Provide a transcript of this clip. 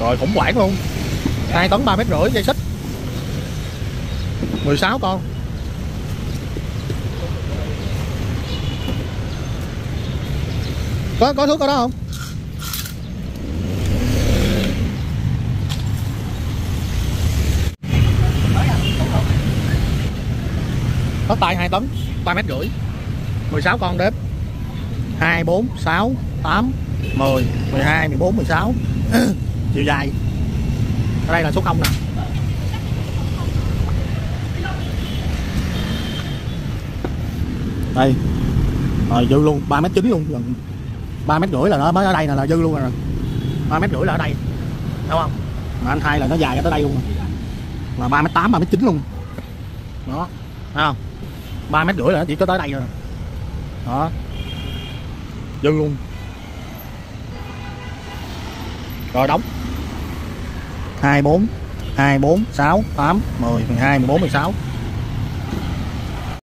rồi, khủng hoảng luôn. Hai tấn ba mét rưỡi dây xích. 16 con. Có có thuốc ở đó không? Có tay 2 tấn 3 mét rưỡi. 16 con đếp. 2 4 6 8 10 12 14 16 chiều dài. Ở đây là số 0 nè. Đây. Rồi dư luôn. 3 mét chín luôn. Gần 3 mét rưỡi là nó mới ở đây là, là dư luôn rồi. 3 mét rưỡi là ở đây. Đúng không? Mà anh hai là nó dài ra tới đây luôn. Rồi. là 3 mét 8 3 mét 9 luôn. Đó. Thấy không? 3 mét rưỡi là nó chỉ có tới đây rồi đó. Dư luôn. Rồi đóng. 2 4 2 4 6 8 10 12 14 16